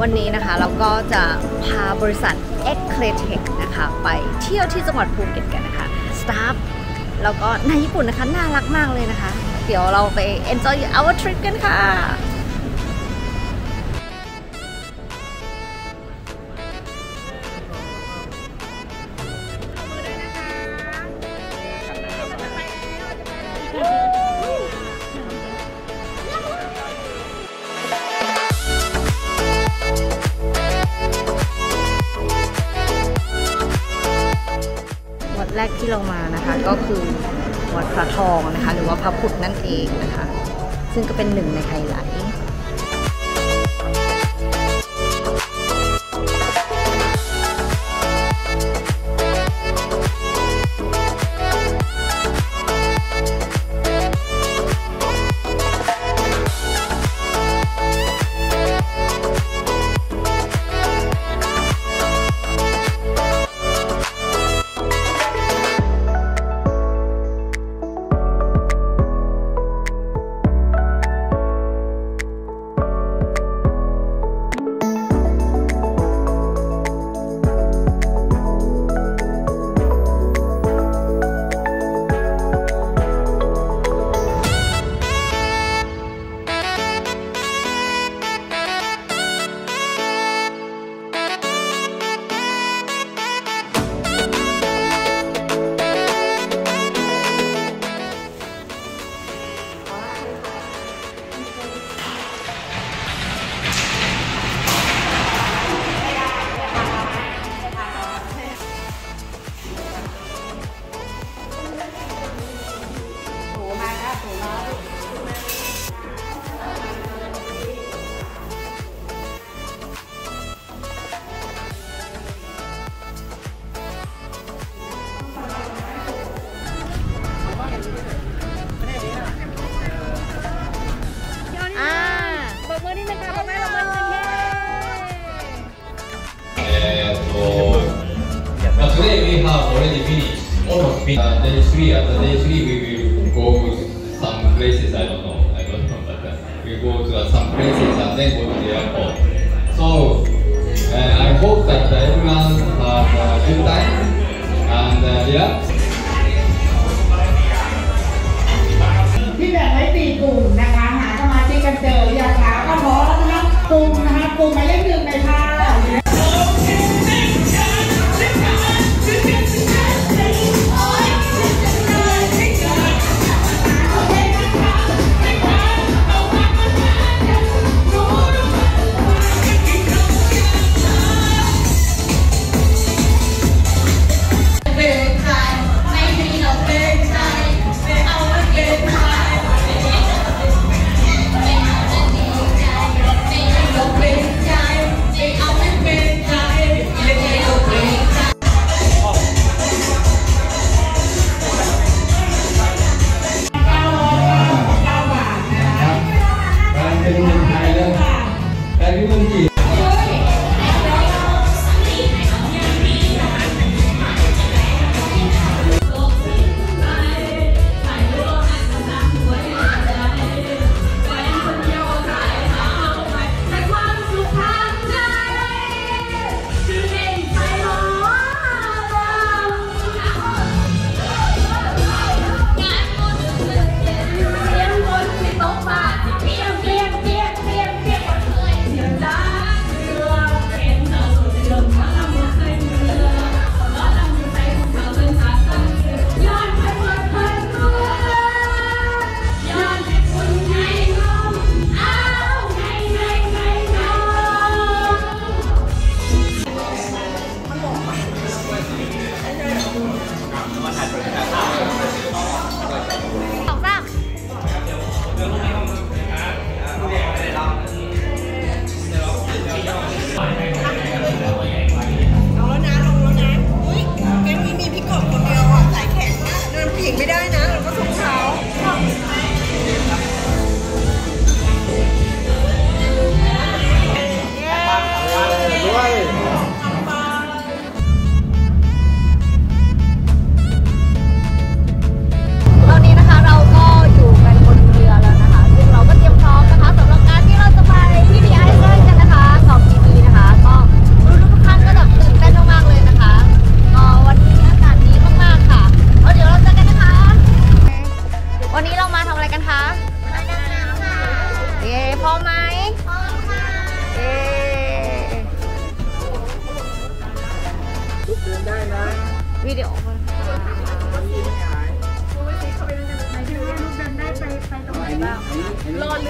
วันนี้นะคะเราก็จะพาบริษัท e c l e t e c นะคะไปเที่ยวที่จังหวัดภูเก็ตกันนะคะสตาฟแล้วก็ในญี่ปุ่นนะคะน่ารักมากเลยนะคะ เดี๋ยวเราไป enjoy our trip กันค่ะ ที่เรามานะคะ ก็คือวัดพระทองนะคะ หรือว่าพระพุทธนั่นเองนะคะ ซึ่งก็เป็นหนึ่งในไฮไลท์ places. I don't know. I don't know, but uh, we go to uh, some places and then go to the airport. So, uh, I hope that uh, everyone have a good time and uh, yeah. ที่แบ่งไว้สี่กลุ่มนะคะ หาสมาชิกกันเจอหรือยังคะก็พอแล้วนะกลุ่มนะคะกลุ่มหมายเลขหนึ่งในอยค่ะ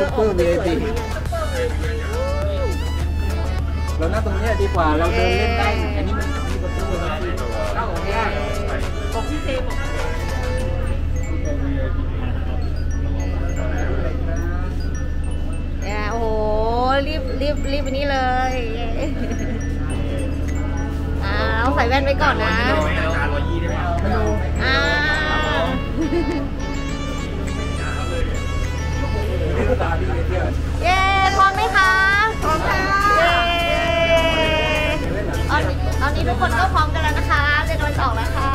รอเรือออกไปสวยเรานั่งตรงนี้ดีกว่าเราเดินเล่นได้ อันนี้มันมีประตูนะพี่เข้าออกยากของพี่เซมบอกโอ้โห รีบรีบรีบไปนี่เลยเย้าต้องใส่แว่นไว้ก่อนนะอ่าตาพี่เที่ยว เย้พร้อมไหมคะพร้อมค่ะเย้ตอนนี้ทุกคนก็พร้อมกันแล้วนะคะเรียนวันออกแล้วค่ะ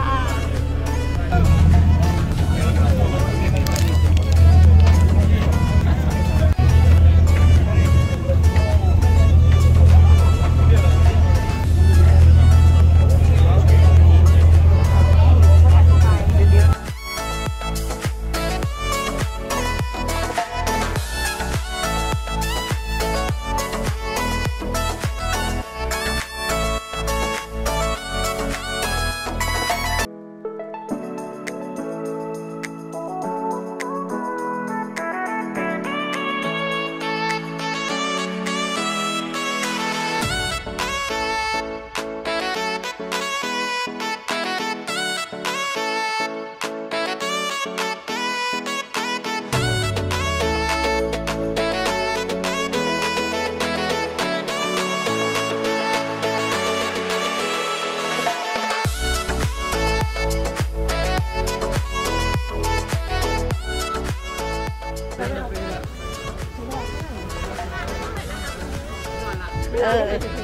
เ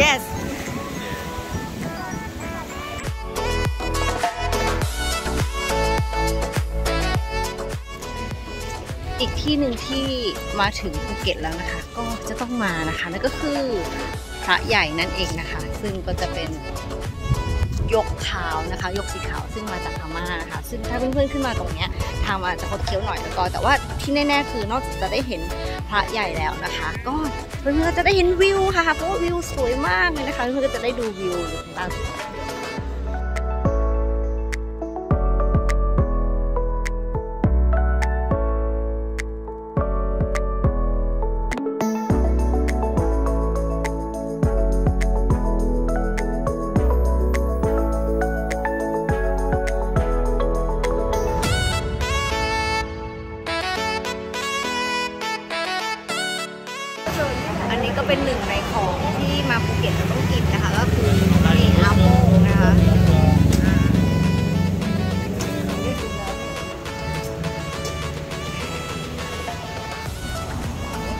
yes อีกที่หนึ่งที่มาถึงภูเก็ตแล้วนะคะ ก็จะต้องมานะคะนั่นก็คือพระใหญ่นั่นเองนะคะ ซึ่งก็จะเป็น ยกขาวนะคะ ยกสีขาวซึ่งมาจากพม่านะคะ ซึ่งถ้าเพื่อนๆขึ้นมาตรงเนี้ยทางมันอาจจะคดเคี้ยวหน่อยแล้วก็แต่ว่าที่แน่ๆคือนอกจากจะได้เห็นพระใหญ่แล้วนะคะ ก็เพื่อนๆก็จะได้เห็นวิวค่ะเพราะว่าวิวสวยมากเลยนะคะเพื่อนๆก็จะได้ดูวิวอยู่ข้างล่าน เป็นหนึ่งในของที่มาภูเก็ตเราต้องกินนะคะ ก็คือนี่อาโมงนะคะ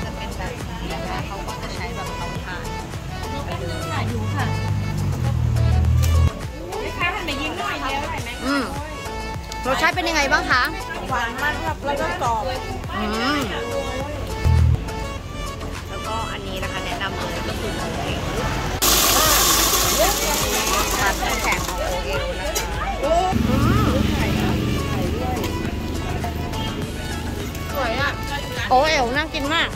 จะเป็นแบบนี้นะคะเขาก็จะใช้แบบเตาถ่านไปเลยค่ะค่ะลูค่อรสชาติเป็นยังไงบ้างคะ หวานมากครับแล้วก็กรอบ อ ตัดแข็งของโอเอลสวยอะ โอเอลน่ากินมาก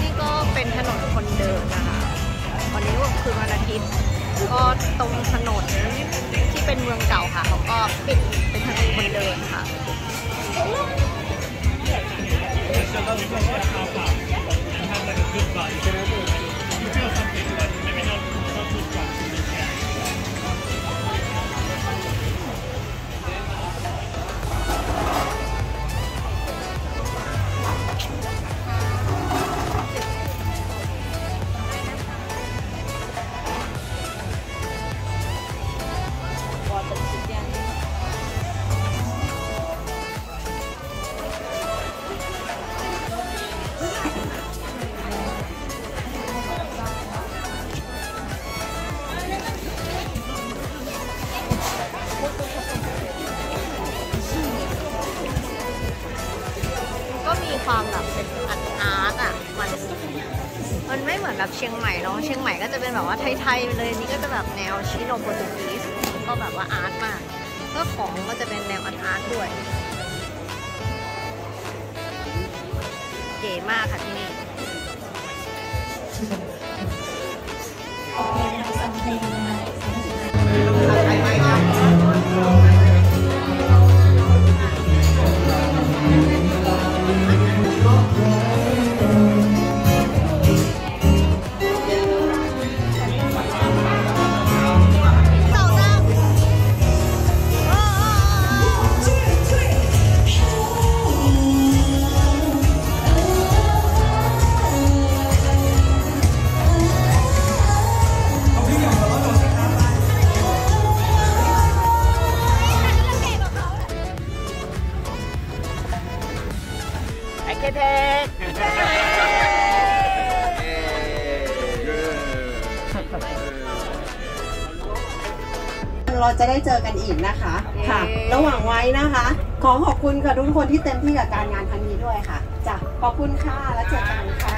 นี่ก็เป็นถนนคนเดินนะคะ วันนี้ก็คือวันอาทิตย์ ก็ตรงถนนที่เป็นเมืองเก่าค่ะเขาก็ปิดเป็นถนนคนเดินค่ะ 秒がいける。1秒3.5倍。 ยงใหม่เนาะเชียงใหม่ก็จะเป็นแบบว่าไทยๆไปเลยนี่ก็จะแบบแนวชิโนโปรตุกีสก็แบบว่าอาร์ตมากก็ของก็จะเป็นแนวอาร์ตอาร์ตด้วยเก๋มากค่ะที่นี่ เราจะได้เจอกันอีกนะคะค่ะระหว่างไว้นะคะ ขอขอบคุณค่ะทุกคนที่เต็มที่กับการงานครั้งนี้ด้วยค่ะจ้ะขอบคุณค่ะแล้วเจอกันค่ะ